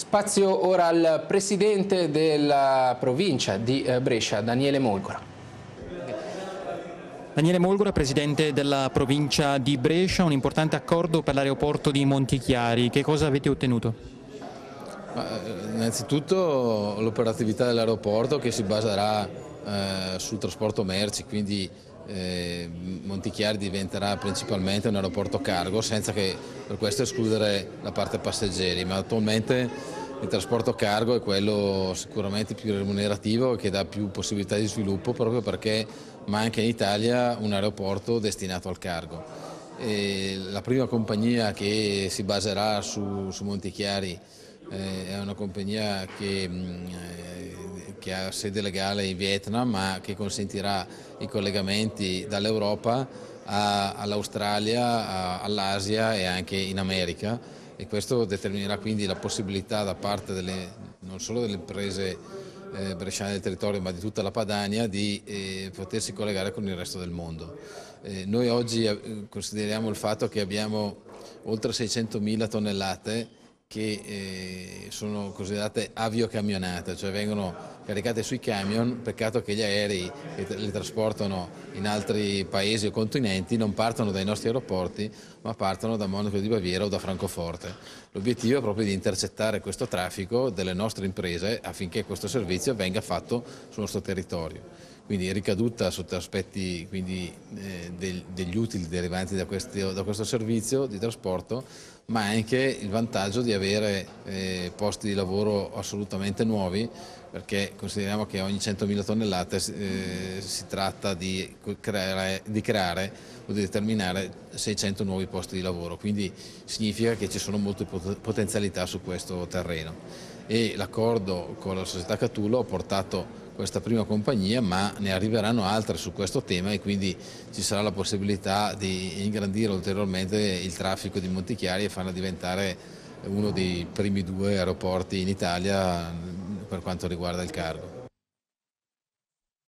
Spazio ora al presidente della provincia di eh, Brescia, Daniele Molgora. Daniele Molgora, presidente della provincia di Brescia, un importante accordo per l'aeroporto di Montichiari. Che cosa avete ottenuto? Eh, innanzitutto l'operatività dell'aeroporto che si baserà eh, sul trasporto merci, quindi eh, Montichiari diventerà principalmente un aeroporto cargo senza che per questo escludere la parte passeggeri, ma attualmente il trasporto cargo è quello sicuramente più remunerativo e che dà più possibilità di sviluppo proprio perché manca in Italia un aeroporto destinato al cargo. E la prima compagnia che si baserà su, su Montichiari eh, è una compagnia che mm, eh, che ha sede legale in Vietnam ma che consentirà i collegamenti dall'Europa all'Australia, all'Asia e anche in America e questo determinerà quindi la possibilità da parte delle, non solo delle imprese eh, bresciane del territorio ma di tutta la Padania di eh, potersi collegare con il resto del mondo. Eh, noi oggi eh, consideriamo il fatto che abbiamo oltre 600.000 tonnellate che eh, sono considerate aviocamionate, cioè vengono caricate sui camion, peccato che gli aerei che le trasportano in altri paesi o continenti non partono dai nostri aeroporti, ma partono da Monaco di Baviera o da Francoforte. L'obiettivo è proprio di intercettare questo traffico delle nostre imprese affinché questo servizio venga fatto sul nostro territorio quindi ricaduta sotto aspetti quindi, eh, del, degli utili derivanti da, questi, da, questo servizio di trasporto, ma anche il vantaggio di avere eh, posti di lavoro assolutamente nuovi, perché consideriamo che ogni 100.000 tonnellate eh, si tratta di creare, di creare, o di determinare 600 nuovi posti di lavoro, quindi significa che ci sono molte potenzialità su questo terreno. L'accordo con la società Catullo ha portato questa prima compagnia, ma ne arriveranno altre su questo tema e quindi ci sarà la possibilità di ingrandire ulteriormente il traffico di Montichiari e farla diventare uno dei primi due aeroporti in Italia per quanto riguarda il cargo.